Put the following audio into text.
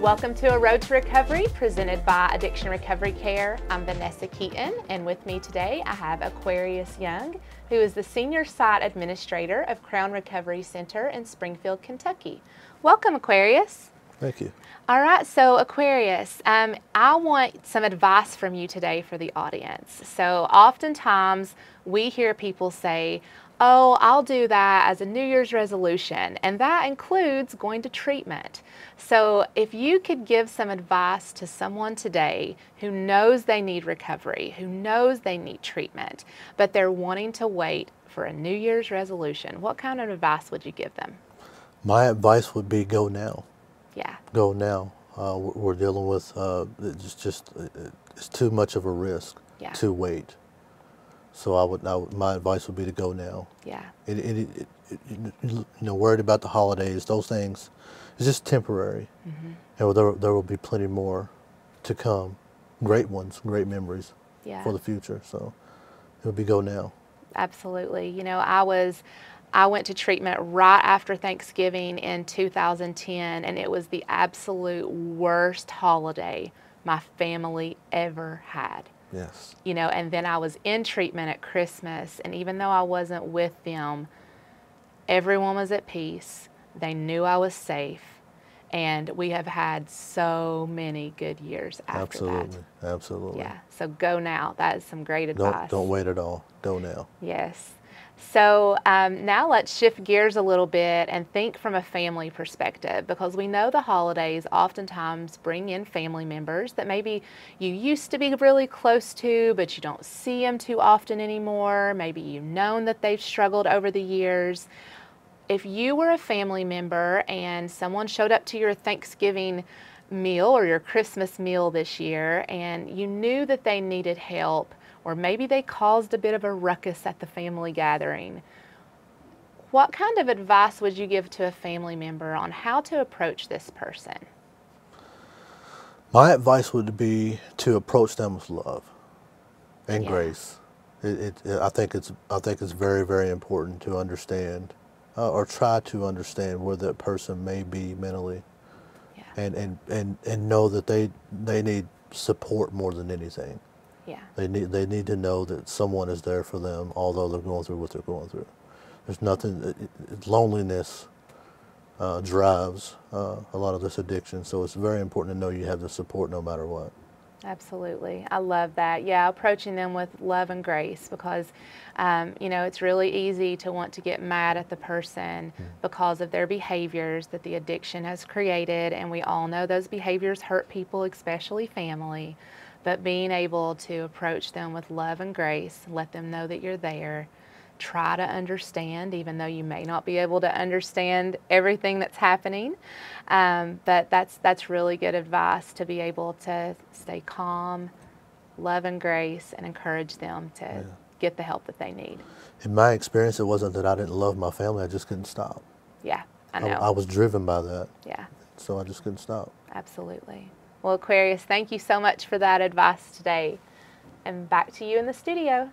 Welcome to A Road to Recovery presented by Addiction Recovery Care. I'm Vanessa Keaton, and with me today I have Aquarius Young, who is the Senior Site Administrator of Crown Recovery Center in Springfield, Kentucky. Welcome, Aquarius. Thank you. All right, so Aquarius, um, I want some advice from you today for the audience. So, oftentimes we hear people say, Oh, I'll do that as a New Year's resolution, and that includes going to treatment. So, if you could give some advice to someone today who knows they need recovery, who knows they need treatment, but they're wanting to wait for a New Year's resolution, what kind of advice would you give them? My advice would be go now. Yeah. Go now. Uh, we're dealing with uh, it's just it's too much of a risk Yeah. to wait. So I would, I would my advice would be to go now. Yeah. It, it, it, it, you know, worried about the holidays, those things, it's just temporary. Mm-hmm. And there, there will be plenty more to come, great ones, great memories Yeah. for the future. So it would be go now. Absolutely. You know, I was I went to treatment right after Thanksgiving in 2010 and it was the absolute worst holiday my family ever had. Yes. You know, and then I was in treatment at Christmas and even though I wasn't with them, everyone was at peace. They knew I was safe. And we have had so many good years after Absolutely. Absolutely. that. Yeah. So go now. That is some great Don't, advice. don't wait at all. Go now. Yes. So um, now let's shift gears a little bit and think from a family perspective because we know the holidays oftentimes bring in family members that maybe you used to be really close to, but you don't see them too often anymore. Maybe you've known that they've struggled over the years. If you were a family member and someone showed up to your Thanksgiving meal or your Christmas meal this year and you knew that they needed help, or maybe they caused a bit of a ruckus at the family gathering, what kind of advice would you give to a family member on how to approach this person? My advice would be to approach them with love and Yeah. grace. It, it, I think it's I think it's very very important to understand uh, or try to understand where that person may be mentally, Yeah. and, and, and, and know that they they need support more than anything. Yeah. They need they need to know that someone is there for them, although they're going through what they're going through. There's nothing. It, it, loneliness uh, drives uh, a lot of this addiction, so it's very important to know you have the support no matter what. Absolutely. I love that. Yeah, approaching them with love and grace because, um, you know, it's really easy to want to get mad at the person because of their behaviors that the addiction has created. And we all know those behaviors hurt people, especially family. But being able to approach them with love and grace, let them know that you're there, try to understand, even though you may not be able to understand everything that's happening. Um, but that's that's really good advice to be able to stay calm, love and grace, and encourage them to Yeah. get the help that they need. In my experience, it wasn't that I didn't love my family; I just couldn't stop. Yeah, I I, know. I was driven by that, yeah, so I just couldn't stop. absolutely. Well, Aquarius, thank you so much for that advice today. And back to you in the studio.